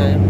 percaya